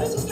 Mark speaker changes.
Speaker 1: does this